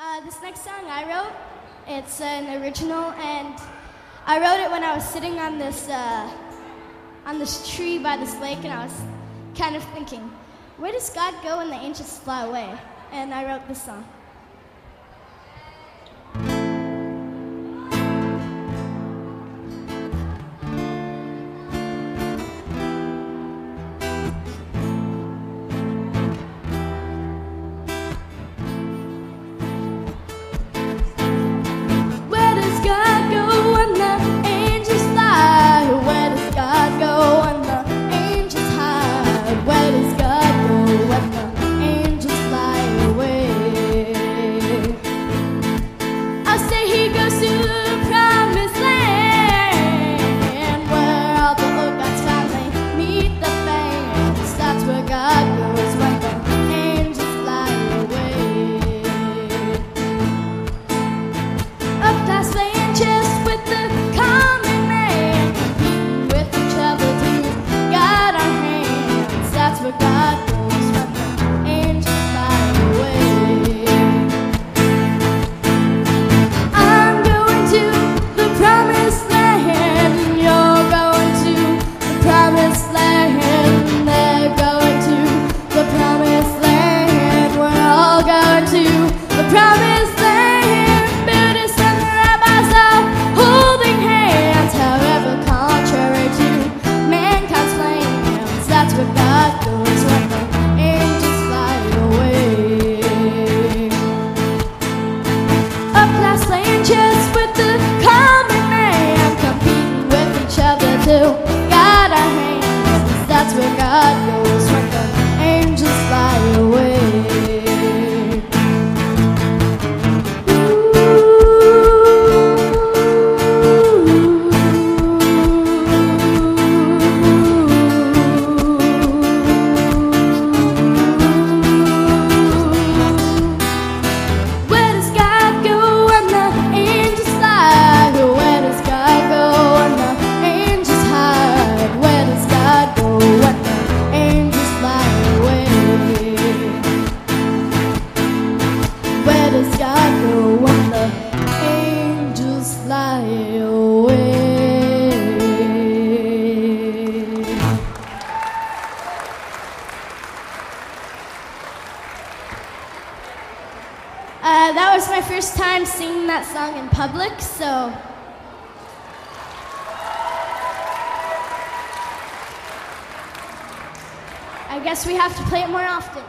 Uh, this next song I wrote, it's an original, and I wrote it when I was sitting on this uh, on this tree by this lake, and I was kind of thinking, where does God go when the angels fly away? And I wrote this song. just with the Uh, that was my first time singing that song in public, so. I guess we have to play it more often.